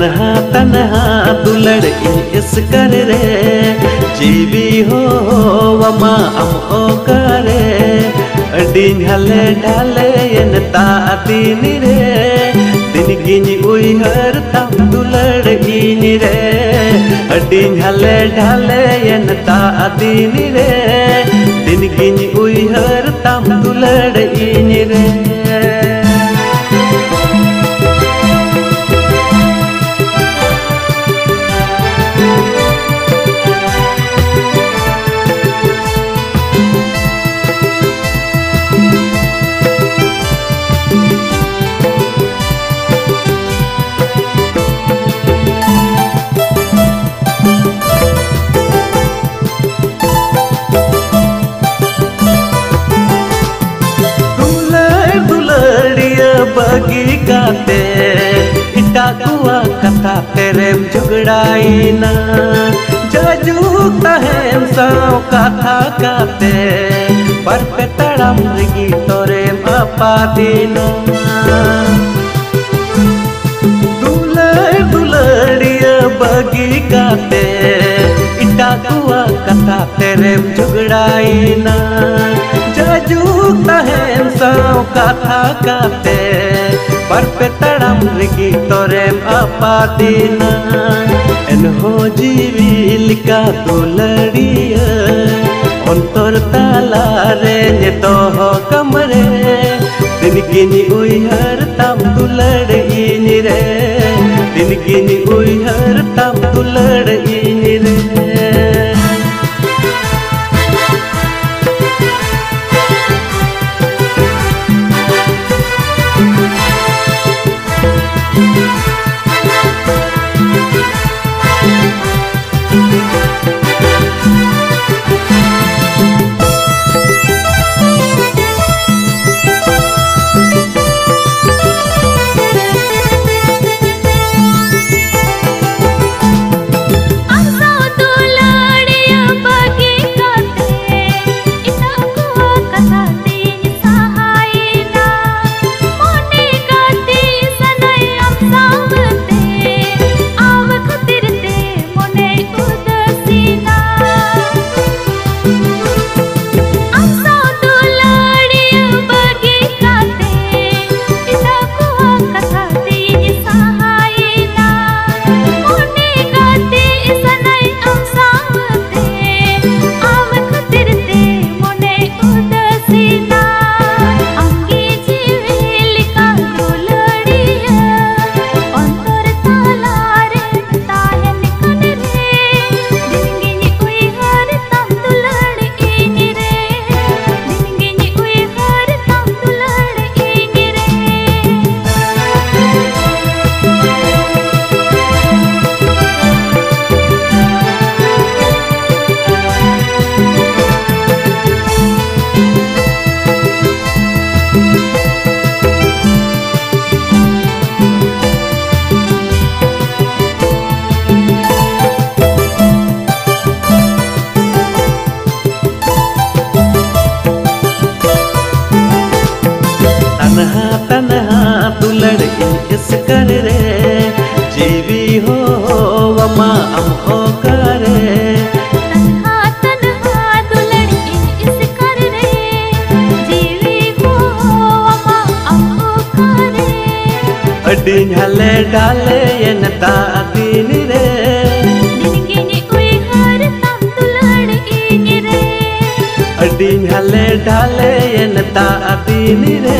तनहा तनहा दुलड़ इस कर रे। जीवी हो वमा अम ओ करे हले ढाले यन ता दिन रे। दिन गिन उइहर तम दुलड़ इन रे। अडिन हले ढाले यन ता दिन रे। दिन गिन उइहर तम दुलड़ इन रे। बगी गाते इटाकुआ कथा तेरे झुगड़ाई ना। जजू तहेम साव कथा गाते, पर पे तड़म रगी तोरे मापा दीना दुले दुलड़िया बगी गाते इटाकुआ कथा तेरे झुगड़ाई ना। पर पे तड़म रगी तोरेम आपा देना एनहो जीवी लिका दुलड़िया अंतर ताला रे ने तो हो कमरे। दिन गिनी उइहर तम दुलड़ इन रे। दिन गिनी उइहर तम दुलड़ इन अडिन हले डाले यन ता दिन रे। दिनगिनी उई हर तम दुलड़ी रे। अडिन हले डाले यन ता दिन रे।